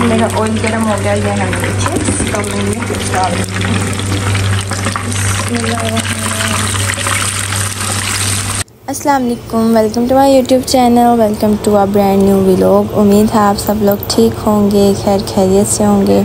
अब मेरा ऑयल गर्म हो गया ये है पीछे तो मैंने चिप्स डाल अस्सलाम वालेकुम welcome to my YouTube channel welcome to our brand new vlog उम्मीद है आप सब लोग ठीक होंगे, खैर खैरियत से होंगे।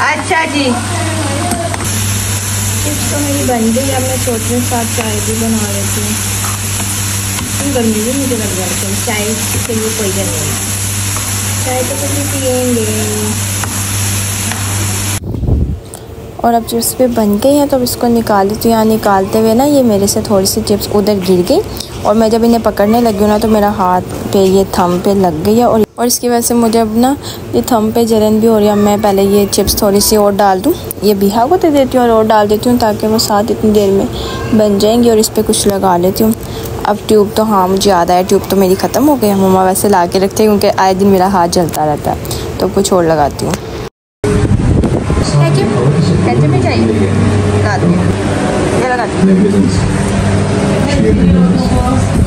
अच्छा जी। तो मेरी बन गई, अब मैं सोच रही साथ चाय भी बना लेती हूँ। गर्मी भी मुझे लग जाती है, चाय के लिए कोई नहीं। चाय तो कभी पियेंगे। और अब चिप्स पे बन गई हैं तो अब इसको निकाली तो यहाँ निकालते हुए ना ये मेरे से थोड़ी सी चिप्स उधर गिर गई और मैं जब इन्हें पकड़ने लगी हूँ ना तो मेरा हाथ पे ये थम पे लग गई है और और इसकी वजह से मुझे अब ना ये थम पे जलन भी हो रही है। मैं पहले ये चिप्स थोड़ी सी और डाल दूँ। ये बिहा को दे देती हूँ और और डाल देती हूँ ताकि वो साथ इतनी देर में बन जाएँगी और इस पर कुछ लगा लेती हूँ। अब ट्यूब तो हाँ मुझे याद आया, ट्यूब तो मेरी ख़त्म हो गई मम्मा वैसे ला के रखते हैं क्योंकि आए दिन मेरा हाथ जलता रहता है तो कुछ और लगाती हूँ केचप भी चाहिए लगा दो ये लगा दो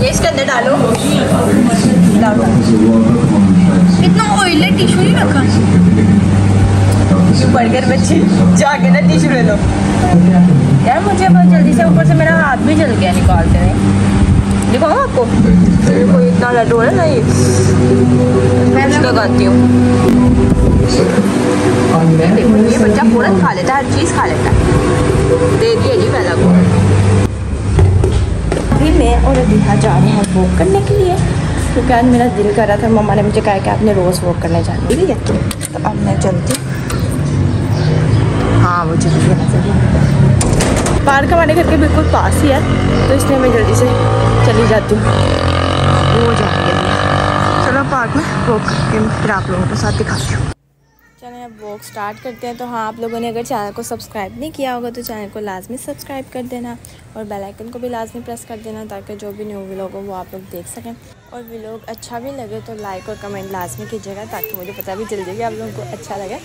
ये इसके अंदर डालो। डालो। इतना ऑयली टिश्यू नहीं रखा? बर्गर बच्चे जाके ना टिश्यू ले लो। यार मुझे बहुत जल्दी से ऊपर से मेरा हाथ भी जल गया निकालते हुए दिखाऊँ आपको? कोई इतना लड्डू है ना ये। मैं लगाती हूँ। देखो ये बच्चा पूरा खा लेता है हर चीज़ खा लेता है दे दिया जी पहला को अभी मैं और अदीहा जा रहे हैं वॉक करने के लिए क्योंकि आज मेरा दिल कर रहा था मम्मा ने मुझे कहा कि आपने रोज़ वॉक करने जाना ठीक है तो अब मैं चलती हाँ चली गई नज़र पार्क हमारे घर के बिल्कुल पास ही है तो इसलिए मैं जल्दी से चली जाती हूँ वो जाएँगे चलो पार्क में वॉक फिर आप लोगों के साथ दिखाती हूँ। चलें, अब वॉक स्टार्ट करते हैं। तो हाँ आप लोगों ने अगर चैनल को सब्सक्राइब नहीं किया होगा तो चैनल को लाजमी सब्सक्राइब कर देना और बेल आइकन को भी लाजमी प्रेस कर देना ताकि जो भी न्यू व्लॉग हो, वो आप लोग देख सकें। और व्लॉग अच्छा भी लगे तो लाइक और कमेंट लाजमी कीजिएगा ताकि मुझे पता भी चल जाए कि आप लोगों को अच्छा लगे।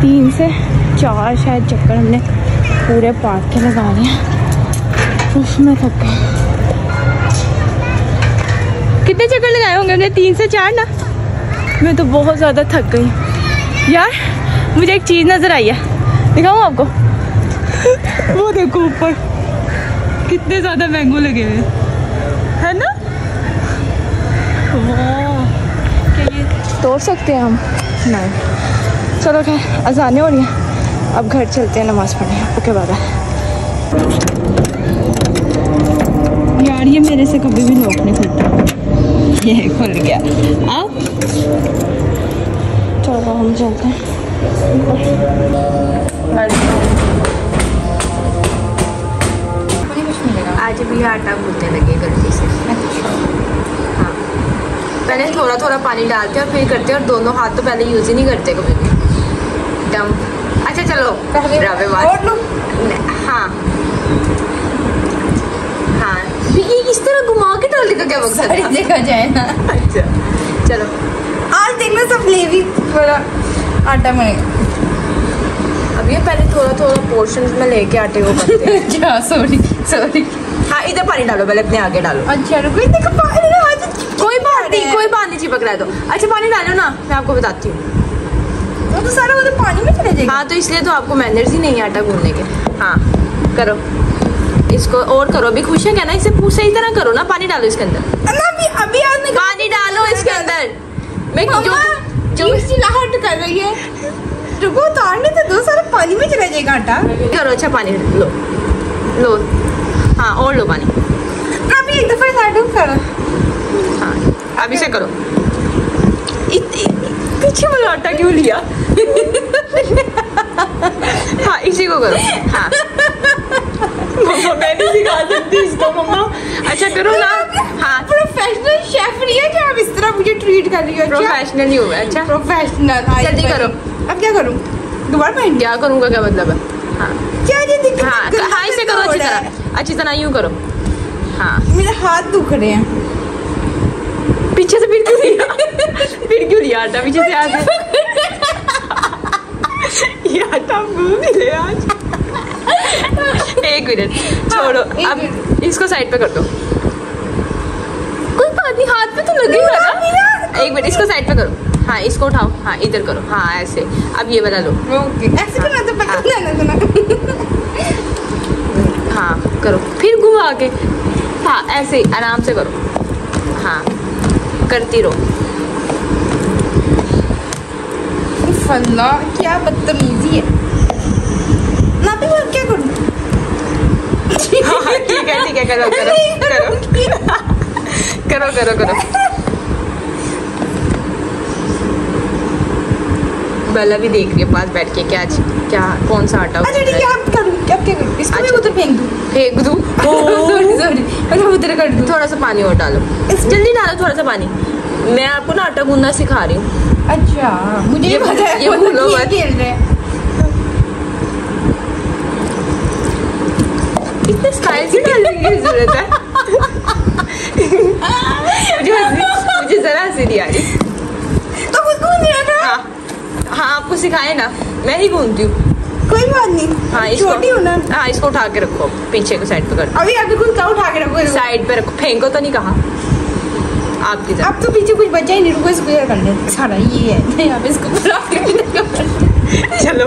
तीन से चार शायद चक्कर हमने पूरे पार्क के लगा लिए उसमें थक कितने चक्कर लगाए होंगे हमने? तीन से चार ना? मैं तो बहुत ज़्यादा थक गई। यार, मुझे एक चीज़ नज़र आई है। दिखाऊँ आपको? वो देखो ऊपर। कितने ज़्यादा मैंगो लगे हुए हैं। है ना? क्या ये तोड़ सकते हैं हम? नहीं। चलो खैर अजाने हो रही हैं। अब घर चलते हैं नमाज़ पढ़ने। ओके बाबा यार, ये मेरे से कभी भी लॉक नहीं खुलता। ये खुल गया। आओ चलो हम चलते हैं। आज भी आटा गूंदने लगे गलती से। हाँ। पहले थोड़ा थोड़ा पानी डालते हैं और फिर करते हैं और दोनों हाथ तो पहले यूज़ ही नहीं करते कभी भी। दम अच्छा चलो। रवे बात हाँ ये इस तरह घुमा के का क्या मकसद है? देखा जाए ना अच्छा चलो। आज देख लो सब ले थोड़ा आटा में। अब ये पहले थोड़ा थोड़ा पोर्शन में लेके आटे को करते हैं। सॉरी सॉरी हाँ इधर पानी डालो पहले अपने आगे डालो। अच्छा रुको का पानी कोई बात नहीं कोई बात नहीं चिपक रहा है तो। अच्छा पानी डालो ना मैं आपको बताती हूँ। वो तो सारा वो तो पानी में चले जाएगा। हाँ तो इसलिए तो आपको मैनर्स ही नहीं आटा गूंदने के। हाँ करो। इसको और करो। अभी खुश है क्या ना? इसे सही तरह करो ना। पानी डालो इसके अंदर। अभी अभी पानी डालो इसके अंदर। मैं जो जो जो चिल्लाहट कर रही है। रुको उतारने तो दो सारा पानी में चला जाएगा आटा। करो अच्छा पानी लो। लो। हाँ और लो पानी। अभी एक दफ़ा करो। हाँ अब इसे करो। पीछे वाला आटा क्यों लिया? हाँ इसी को करो। हाँ। मम्मा मैं नहीं सिखा सकती इसको मम्मा। अच्छा करो ना। हाँ। प्रोफेशनल शेफ नहीं है कि आप इस तरह मुझे ट्रीट कर रही हो प्रोफेशनल ही हुआ अच्छा। प्रोफेशनल जल्दी करो। अब क्या करूँ? दोबारा पहन क्या करूँगा क्या मतलब है? हाँ। क्या ये दिक्कत हाँ गला हाँ इसे करो अच्छी तरह। अच्छी तरह यूँ करो। हाँ। मेरे हाथ दुख रहे हैं। पीछे से फिर क्यों फिर क्यों आटा? पीछे से ये आटा मुँह मिले आज। एक मिनट छोड़ो। एक अब इसको साइड पे कर दो। कोई बात नहीं हाथ पे तो लगेगा ना एक मिनट इसको साइड पे करो। हाँ इसको उठाओ। हाँ इधर करो। हाँ ऐसे। अब ये लो। ओके ऐसे करना तो पता ना। हाँ करो। फिर घुमा के हाँ ऐसे आराम से करो। हाँ करती रहो। फल्ला क्या बदतमीजी है। क्या करूँ? हाँ ठीक है ठीक है करो करो करो। करो करो करो। बेला भी देख रही है पास बैठ के क्या क्या कौन सा आटा अच्छा ठीक है अब करूँ अब क्या करूँ? इसको मैं अच्छा। उधर फेंक दूँ? फेंक दूँ? सॉरी सॉरी अच्छा उधर कर दूँ। थोड़ा सा पानी और डालो। जल्दी डालो थोड़ा सा पानी। मैं आपको ना आटा गूंदना सिखा रही हूँ। अच्छा मुझे ये- पता है ये तो भूलो मत। खेल रहे हैं इतने स्टाइल से डालने की ज़रूरत है। मुझे मुझे जरा हँसी नहीं आ रही तो खुद नहीं रहा हाँ। हाँ आपको सिखाए ना। मैं ही गूंदती हूँ। कोई बात नहीं। हाँ इसको छोटी हूँ ना। हाँ इसको उठा के रखो। पीछे को साइड पे कर। अभी अभी खुद का उठा के रखो? साइड पे रखो। फेंको तो नहीं कहा। आपकी तरफ़ अब तो पीछे कुछ बचा ही नहीं। रुको इसको कर लेते सारा ये है। यहाँ पे इसको चलो।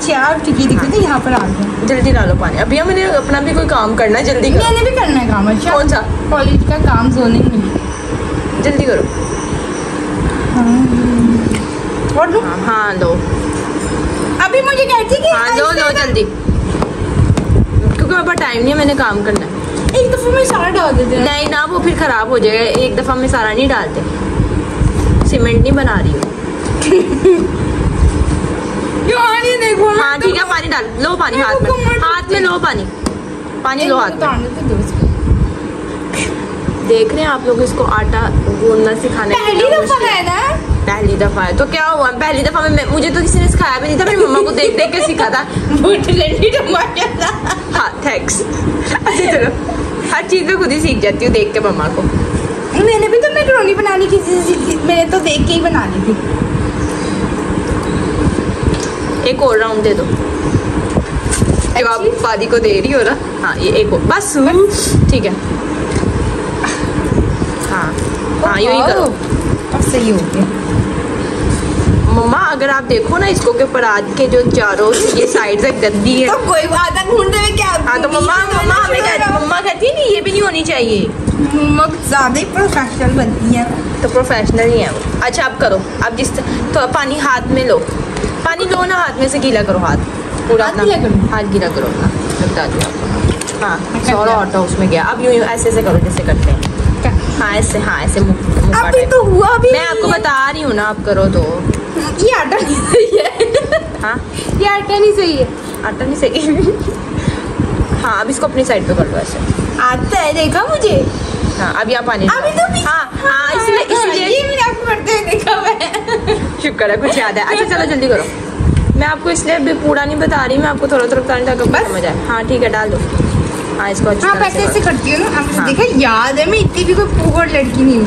ठीक है दिखो तो यहाँ पर आ गया जल्दी डालो पानी। अभी मैंने अपना भी कोई काम करना है जल्दी करो। मैंने भी करना है काम अच्छा। कौन सा? कॉलेज का काम जोनिंग में। जल्दी करो। और लो। हाँ हाँ लो। अभी मुझे कहती कि हाँ लो लो जल्दी। क्योंकि मेरे पास टाइम नहीं है मैंने काम करना है। एक दफ़ा में सारा डाल देते हैं। नहीं ना वो फिर खराब हो जाएगा। एक दफ़ा में सारा नहीं डालते। सीमेंट नहीं बना हूँ रही है। देखो हाँ ठीक है पानी डाल लो पानी हाथ में। हाथ में लो पानी। पानी लो हाथ में। तो इसको। देख रहे हैं आप लोग इसको आटा गूंदना सिखाने पहली दफ़ा है ना? पहली दफ़ा है। तो क्या हुआ? पहली दफ़ा में मुझे तो किसी ने सिखाया भी नहीं था मेरी मम्मा को देख देख के सीखा था। बूट लेनी टमाटर था हाँ थैंक्स अच्छा चलो। हर चीज़ में खुद ही सीख जाती हूँ देख के मम्मा को। मैंने भी तो मैक्रोनी बनानी किसी से सीखी मैंने तो देख के ही बना ली थी। एक और राउंड दे दो। जो आप वादी को दे रही हो ना? हाँ ये एक और। बस ठीक है। हाँ हाँ यूँ ही करो। अब सही हो गया। मम्मा अगर आप देखो ना इसको के परात के जो चारों ये साइड से गंदी है। तो कोई बात है ढूंढते क्या हाँ तो मम्मा मम्मा हमें कहती मम्मा कहती नहीं ये भी नहीं होनी चाहिए। मम्मा ज़्यादा ही प्रोफेशनल बनती है। तो प्रोफेशनल ही है वो। अच्छा आप करो। अब जिस तो पानी हाथ में लो। पानी लो ना हाथ में से गीला करो हाथ। पूरा हाथ गीला करूँ? हाथ गीला करो अपना। बता दो आपको हाँ सारा लिया। आटा उसमें गया। अब यूँ ऐसे ऐसे करो जैसे करते हैं। हाँ ऐसे हाँ ऐसे मुँह अभी तो हुआ भी मैं आपको बता रही हूँ ना आप करो तो। ये आटा नहीं सही है। हाँ? ये आटा नहीं सही है। आटा नहीं सही। हाँ अब इसको अपनी साइड पे कर लो ऐसे। आता है देखा मुझे? हाँ अब यहाँ पानी अभी तो हाँ हाँ इसलिए इसलिए देखा मैं। शुक्र है कुछ याद है। अच्छा चलो जल्दी करो। मैं आपको इसलिए अभी पूरा नहीं बता रही मैं आपको थोड़ा थोड़ा बता रही ताकि बस? समझ आए हाँ ठीक है डाल दो। हाँ इसको अच्छी हाँ तरह पैसे ऐसे करती हूँ ना आपने हाँ। देखा याद है मैं इतनी भी कोई पुअर लड़की नहीं हूँ।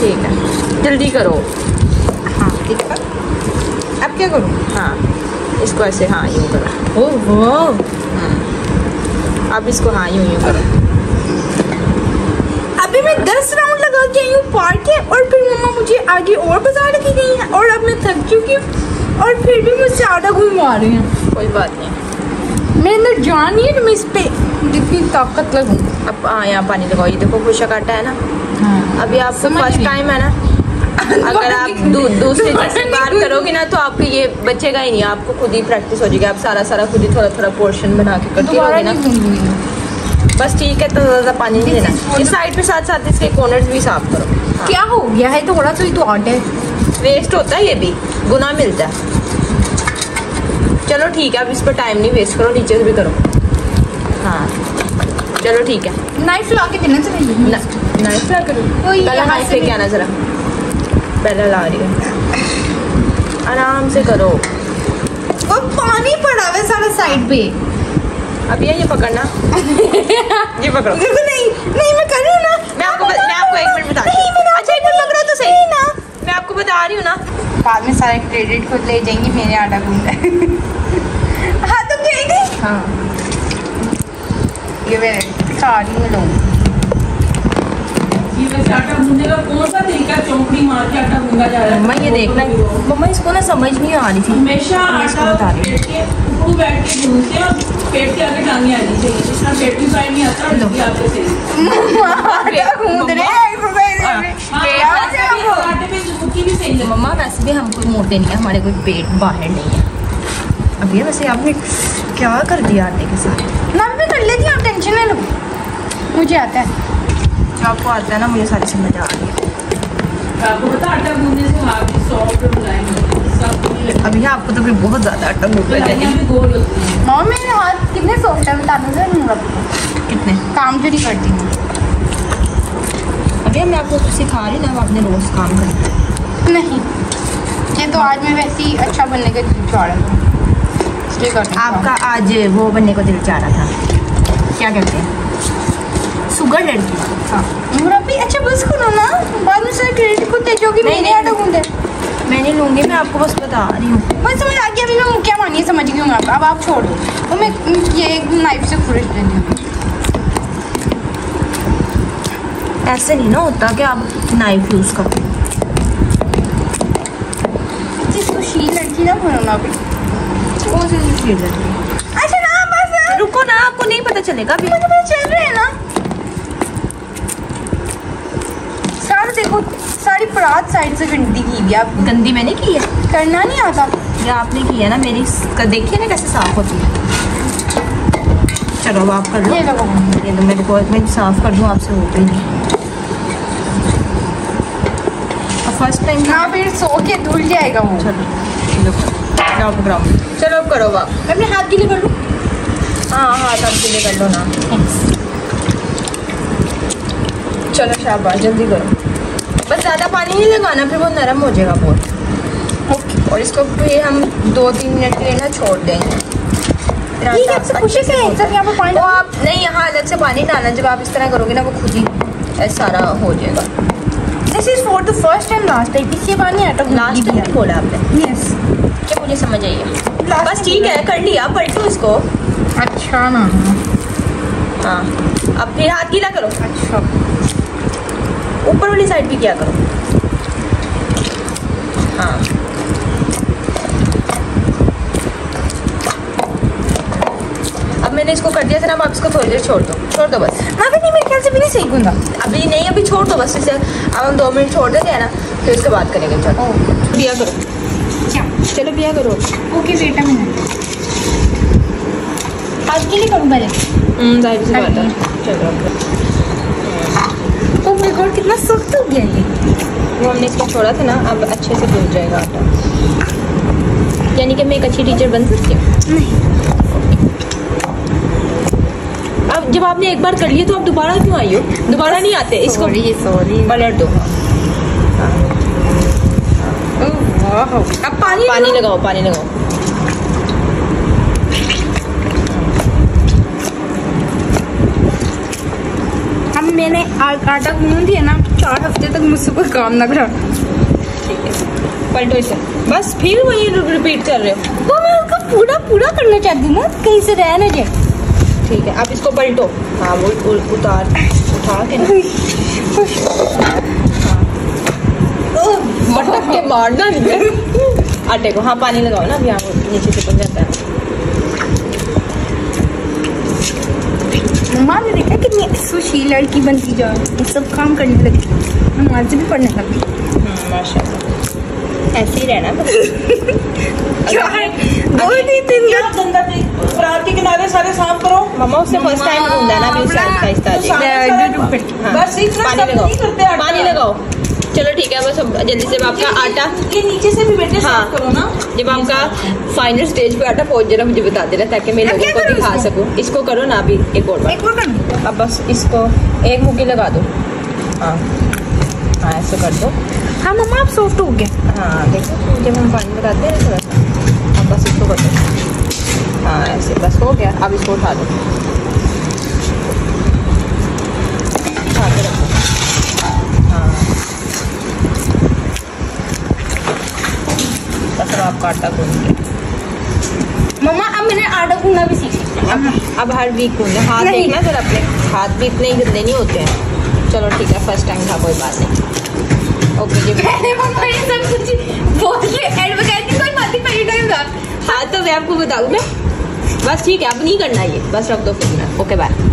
ठीक है। जल्दी करो। हाँ ठीक है। अब क्या करूँ? हाँ इसको ऐसे हाँ यूँ करो। ओहो। अब इसको हाँ यूँ यूँ करो। अभी मैं दस लगा आई हूँ पार्क के और फिर मम्मा मुझे आगे और बाज़ार लेके गई हैं और अब मैं थक चुकी हूँ और फिर भी मुझसे आधा घुमा रही हैं। कोई बात नहीं। मेरे अंदर जान नहीं है कि मैं इस पे जितनी ताकत लगूँ। अब हाँ यहाँ पानी लगाओ ये देखो खुशा काटा है ना। हाँ। अभी समझ फ़र्स्ट टाइम है ना अगर आप दू, दूसरे से बात करोगे ना तो आपको ये बचेगा ही नहीं आपको खुद ही प्रैक्टिस हो जाएगी आप सारा सारा खुद ही थोड़ा थोड़ा पोर्शन बना के करती रहोगे ना। बस ठीक है तो ज़्यादा पानी नहीं देना इस साइड पे साथ साथ इसके कॉर्नर्स भी साफ़ करो। हाँ। क्या हो गया है थोड़ा सा ही तो आटा है। वेस्ट होता है ये भी। गुना मिलता है। चलो ठीक है अब इस पर टाइम नहीं वेस्ट करो से भी करो। हाँ। चलो ठीक है। नाइफ ला के देना चाहिए नाइफ ला करूँ। पहले नाइफ लेके आना जरा पहले ला रही हूँ। आराम से करो। वो पानी पड़ा हुआ है सारा साइड पे। अब ये ये पकड़ना। ये पकड़ो। देखो नहीं नहीं मैं कर रही हूँ ना। मैं आपको मैं आपको एक मिनट बता नहीं, हूँ अच्छा एक मिनट पकड़ो तो सही। ना। मैं आपको बता रही हूँ ना। बाद में सारे क्रेडिट खुद ले जाएँगी मेरे आटा गूंद हाँ। तो गई? थी हाँ। ये मैं सारी रही हूँ लोग ये वैसे आटा गूंदने का कौन सा तरीका? मार के आटा गूंदा जा रहा है? मम्मा ये देखना। मम्मा इसको ना समझ नहीं आ रही थी। हमेशा आटा बता रही ऊपर बैठ के गूंदते हैं और पेट के आगे टांगे आनी चाहिए जितना पेट भी साइड नहीं आता। और आते से आटा गूंद रहे हैं मम्मा वैसे भी हम कोई मोटे नहीं है हमारे कोई पेट बाहर नहीं है। अब ये वैसे आपने क्या कर दिया आटे के साथ? मैं भी कर लेती हूँ टेंशन ना लो। मुझे आता है। जो आपको आता है ना मुझे सारी समझ आ रही है। अभी आपको तो फिर बहुत ज़्यादा आटा गूंद होती हैं। मामा मेरे हाथ कितने सॉफ्ट है बता दो सर आपको कितने? काम जो नहीं करती हूँ। अभी मैं आपको कुछ सिखा रही ना आपने रोज़ काम करना नहीं ये तो आज मैं वैसे ही अच्छा बनने का दिल चाह रहा था इसलिए हूँ। आपका आज वो बनने को दिल चाह रहा था। क्या कहते हैं? सुगर लड़की। हाँ। और अभी अच्छा बस करो ना बाद में सारे क्रेडिट खुद दे जो कि नहीं, मेरे आटा गूंदे मैं नहीं लूँगी मैं आपको बस बता रही हूँ। बस समझ आ गया अभी मैं क्या मानिए समझ गई हूँ आप अब आप छोड़। दो तो मैं ये एक नाइफ से खुरश देती हूँ। ऐसे नहीं ना होता कि आप नाइफ यूज़ करो जिसको शी लड़की ना बोलो ना अभी। कौन सी चीज़ लड़की? अच्छा ना बस रुको ना आपको नहीं पता चलेगा अभी। मुझे पता चल रहा है ना। देखो सारी परात साइड से गंदी की हुई है। आप गंदी मैंने की है? करना नहीं आता। ये आपने की है ना? मेरी देखिए ना कैसे साफ़ होती है। चलो आप कर लो। ये लो ये तो मेरे को मैं साफ़ कर दूँ आपसे हो गई। फ़र्स्ट टाइम ना फिर सो के धुल जाएगा वो। चलो। चलो करो। चलो अब करो आप। अपने हाथ के लिए कर लूँ? हाँ हाँ तब के लिए कर लो ना। चलो शाबाश जल्दी करो। बस ज़्यादा पानी नहीं लगाना फिर वो नरम हो जाएगा बहुत। ओके और इसको फिर हम दो तीन मिनट के लिए ना छोड़ देंगे। वो आप नहीं यहाँ अलग से पानी डालना जब आप इस तरह करोगे ना वो खुद ही सारा हो जाएगा। This is for the first and last time इसके बाद नहीं आटा लास्ट टाइम बोला आपने। यस क्या मुझे समझ आई है? बस ठीक है कर लिया पलटो इसको। अच्छा ना। हाँ। अब फिर हाथ गीला करो। अच्छा। ऊपर वाली साइड भी क्या करो। हाँ। अब मैंने इसको कर दिया था ना अब आप इसको थोड़ी देर छोड़ दो। छोड़ दो बस। हाँ भी नहीं मेरे ख्याल से भी नहीं सही गुंदा अभी नहीं अभी छोड़ दो बस इसे अब हम दो मिनट छोड़ देते हैं ना फिर उसके बाद करेंगे चलो। बिया करो। क्या? चलो बिया करो। ओके वेट अ मिनट आज के लिए करूँ पहले? ज़ाहिर सी बात है। चलो। गॉड कितना सख्त हो गया ये। वो हमने इसको छोड़ा था ना अब अच्छे से भूल जाएगा आटा। यानी कि मैं एक अच्छी टीचर बन सकती हूँ। नहीं। अब जब आपने एक बार कर लिया तो आप दोबारा क्यों आई हो? दोबारा नहीं आते इसको सॉरी सॉरी पलट दो। अब पानी पानी लगाओ पानी लगाओ अब मैंने आ- आटा गूंद दिया ना चार हफ़्ते तक मुझसे कोई काम ना करा। पलटो इसे। बस फिर वही रिपीट कर रहे हो। वो मैं उसका पूरा पूरा करना चाहती हूँ ना कहीं से रह ना जाए। ठीक है अब इसको पलटो। हाँ वो उतार उठा के मटक के मारना नहीं आटे को हाँ पानी लगाओ ना अब यहाँ नीचे चिपक जाता है। माँ ने देखा कितनी सुशील लड़की बनती जा रही है। सब काम करने लगी। से भी पढ़ने लगी माशाल्लाह। ऐसे ही रहना बस। क्या है? दो तीन क्या गंदा के किनारे सारे साफ़ करो। मामा उससे फ़र्स्ट टाइम ढूंढा ना आहिस्ता आहिस्ता मैं बस इतना पानी सब नहीं करते लगाओ पानी लगाओ। चलो ठीक है बस जल्दी से आपका आटा ये नीचे से भी बेटे हाँ। करो ना। जब आपका फाइनल स्टेज पे आटा पहुँच जाए मुझे बता देना ताकि मैं लोगों को दिखा सकूँ। इसको करो ना अभी एक और बार। अब बस इसको एक मुक्की लगा दो। हाँ हाँ ऐसे कर दो। हाँ मम्मा आप सॉफ्ट हो गए। हाँ देखो जब हम पानी लगाते हैं थोड़ा सा। अब बस इसको कर दो। हाँ ऐसे बस हो गया। अब इसको उठा दो। आपका आटा गूंद मम्मा अब मैंने आटा गूंदना भी सीख लिया। अब अब हर वीक गूंदे। हाथ देखना जरा अपने। हाथ भी इतने ही गंदे नहीं होते हैं। चलो ठीक है फ़र्स्ट टाइम था कोई बात नहीं। ओके जी मैंने मम्मा ये सब कुछ बोल के एड वगैरह की कोई बात नहीं पहली टाइम था। हाँ तो मैं आपको बताऊँ मैं बस ठीक है अब नहीं करना ये। बस रख दो फिर। Okay bye